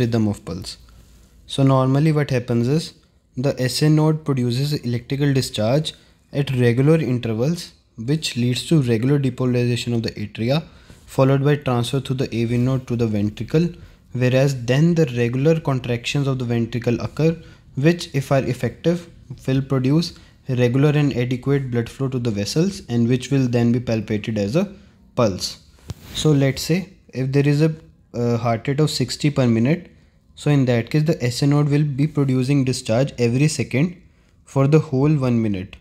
rhythm of pulse. So normally what happens is the SA node produces electrical discharge at regular intervals which leads to regular depolarization of the atria followed by transfer through the AV node to the ventricle whereas then the regular contractions of the ventricle occur which if are effective will produce regular and adequate blood flow to the vessels and which will then be palpated as a pulse. So let's say if there is a uh, heart rate of 60 per minute. So in that case the SA node will be producing discharge every second for the whole 1 minute.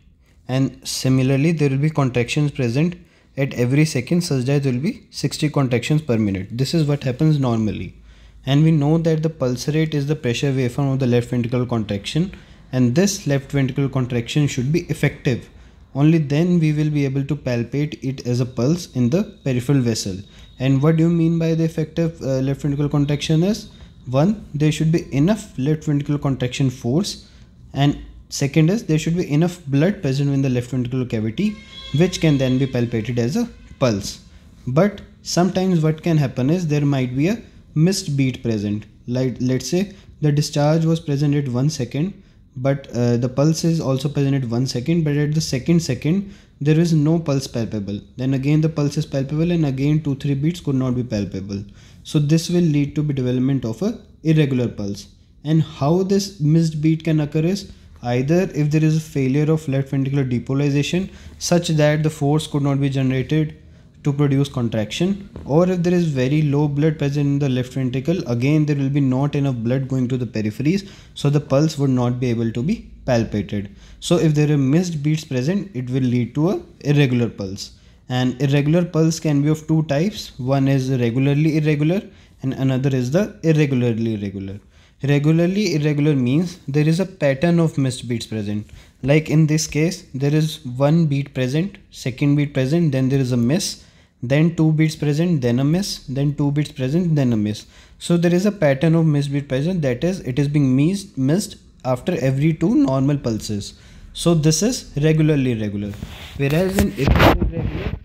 And similarly there will be contractions present at every second such that there will be 60 contractions per minute. This is what happens normally. And we know that the pulse rate is the pressure waveform of the left ventricular contraction and this left ventricular contraction should be effective. Only then we will be able to palpate it as a pulse in the peripheral vessel and what do you mean by the effective uh, left ventricular contraction is? One there should be enough left ventricular contraction force. And second is there should be enough blood present in the left ventricular cavity which can then be palpated as a pulse. But sometimes what can happen is there might be a missed beat present. Like let's say the discharge was present at 1 second but uh, the pulse is also present at 1 second but at the second second there is no pulse palpable. Then again the pulse is palpable and again 2 3 beats could not be palpable. So this will lead to the development of a irregular pulse. And how this missed beat can occur is either if there is a failure of left ventricular depolarization such that the force could not be generated to produce contraction or if there is very low blood present in the left ventricle again there will be not enough blood going to the peripheries so the pulse would not be able to be palpated. So if there are missed beats present it will lead to a irregular pulse. And irregular pulse can be of two types. One is regularly irregular and another is the irregularly irregular. Regularly irregular means there is a pattern of missed beats present. Like in this case there is one beat present second beat present then there is a miss then two beats present then a miss then two beats present then a miss. So there is a pattern of miss beat present that is it is being missed missed after every two normal pulses. So this is regularly regular. Whereas in irregular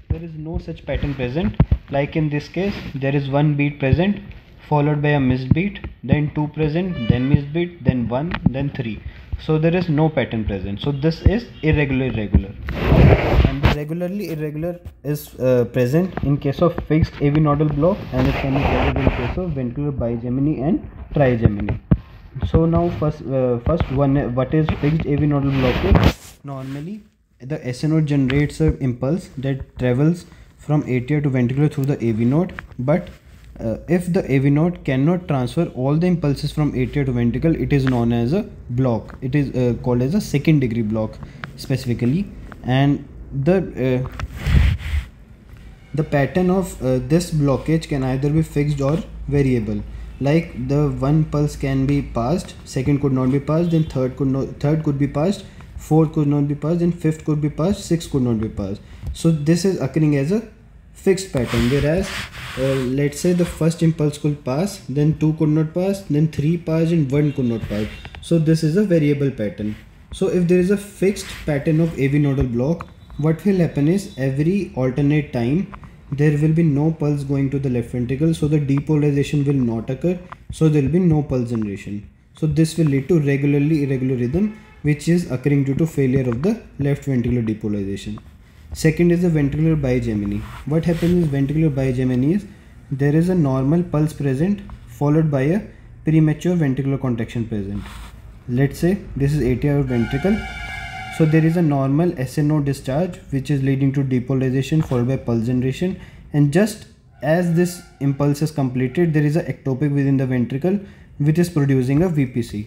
there is no such pattern present. Like in this case there is one beat present followed by a missed beat then two present then missed beat then one then three. So there is no pattern present. So this is irregular irregular and the regularly irregular is uh, present in case of fixed AV nodal block and it can be present in case of ventricular bigeminy and trigeminy. So now first uh, first one what is fixed AV nodal blockage normally the SA node generates an impulse that travels from atria to ventricle through the AV node but uh, if the AV node cannot transfer all the impulses from atria to ventricle it is known as a block. It is uh, called as a second degree block specifically. And the uh, the pattern of uh, this blockage can either be fixed or variable. Like the one pulse can be passed second could not be passed then third could not third could be passed fourth could not be passed then fifth could be passed sixth could not be passed. So this is occurring as a fixed pattern whereas uh, let's say the first impulse could pass then two could not pass then three passed and one could not pass. So this is a variable pattern. So if there is a fixed pattern of AV nodal block what will happen is every alternate time there will be no pulse going to the left ventricle so the depolarization will not occur so there will be no pulse generation so this will lead to regularly irregular rhythm which is occurring due to failure of the left ventricular depolarization Second is the ventricular bigeminy. What happens is ventricular bigeminy is there is a normal pulse present followed by a premature ventricular contraction present. Let's say this is atrial ventricle. So there is a normal SA node discharge which is leading to depolarization followed by pulse generation. And just as this impulse is completed there is a ectopic within the ventricle which is producing a VPC.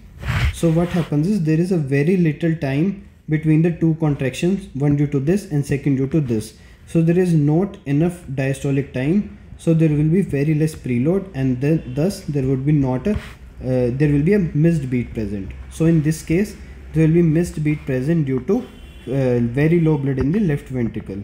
So what happens is there is a very little time between the two contractions one due to this and second due to this. So there is not enough diastolic time. So there will be very less preload and then thus there would be not a uh, there will be a missed beat present. So in this case there will be missed beat present due to uh, very low blood in the left ventricle.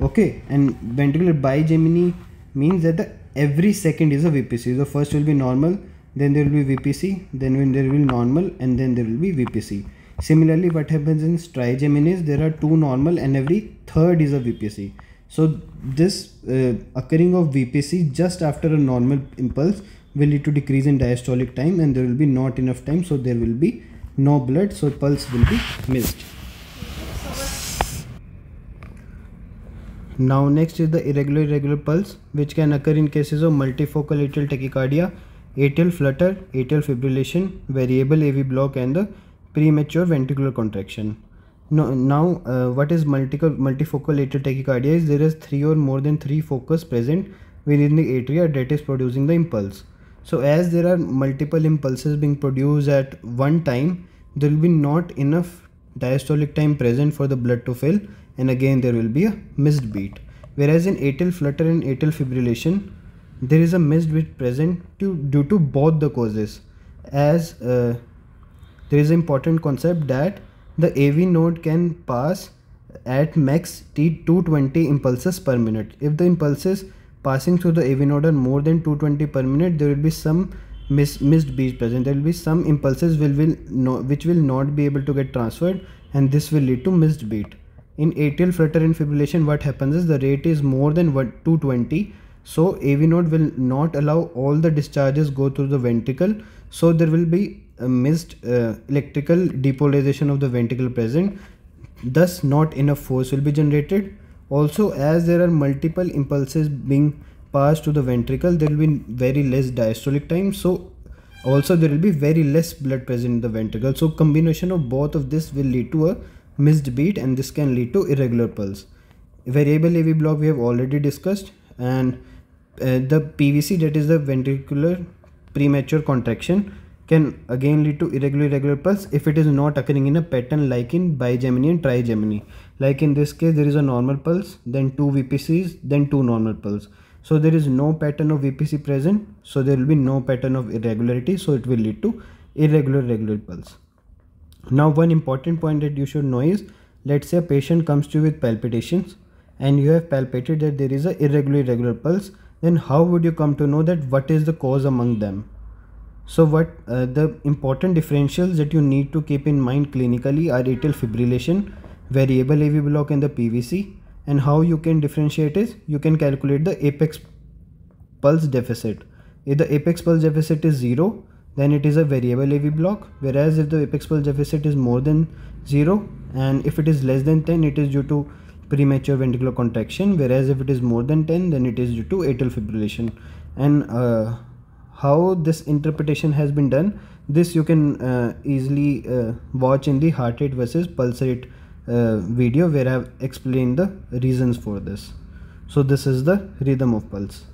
Okay and ventricular bigeminy means that the every second is a vpc the first will be normal then there will be vpc then when there will be normal and then there will be vpc Similarly, what happens in trigeminy is there are two normal and every third is a VPC. So this uh, occurring of VPC just after a normal impulse will lead to decrease in diastolic time and there will be not enough time so there will be no blood so pulse will be missed. Now next is the irregular irregular pulse which can occur in cases of multifocal atrial tachycardia atrial flutter atrial fibrillation variable av block and the premature ventricular contraction. No, now uh, what is multifocal multifocal atrial tachycardia is there is three or more than three focus present within the atria that is producing the impulse so as there are multiple impulses being produced at one time there will be not enough diastolic time present for the blood to fill and again there will be a missed beat whereas in atrial flutter and atrial fibrillation there is a missed beat present to, due to both the causes as uh, there is an important concept that the AV node can pass at max T 220 impulses per minute. If the impulses passing through the AV node more than 220 per minute, there will be some miss, missed beats present. There will be some impulses will, will no, which will not be able to get transferred and this will lead to missed beat. In atrial flutter and fibrillation, what happens is the rate is more than 220 so AV node will not allow all the discharges go through the ventricle so there will be a missed uh, electrical depolarization of the ventricle present thus not enough force will be generated also as there are multiple impulses being passed to the ventricle there will be very less diastolic time. So also there will be very less blood present in the ventricle. So combination of both of this will lead to a missed beat and this can lead to irregular pulse. Variable AV block we have already discussed and uh, the PVC that is the ventricular premature contraction can again lead to irregular irregular pulse if it is not occurring in a pattern like in bigeminy and trigeminy like in this case there is a normal pulse then two vpcs then two normal pulse. So there is no pattern of vpc present so there will be no pattern of irregularity so it will lead to irregular regular pulse. Now one important point that you should know is let's say a patient comes to you with palpitations and you have palpated that there is a irregular regular pulse then how would you come to know that what is the cause among them? So what uh, the important differentials that you need to keep in mind clinically are atrial fibrillation, variable AV block and the PVC and how you can differentiate is you can calculate the apex pulse deficit. If the apex pulse deficit is 0 then it is a variable AV block whereas if the apex pulse deficit is more than 0 and if it is less than 10 it is due to premature ventricular contraction whereas if it is more than 10 then it is due to atrial fibrillation and uh, how this interpretation has been done this you can uh, easily uh, watch in the heart rate versus pulse rate video where I have explained the reasons for this. So this is the rhythm of pulse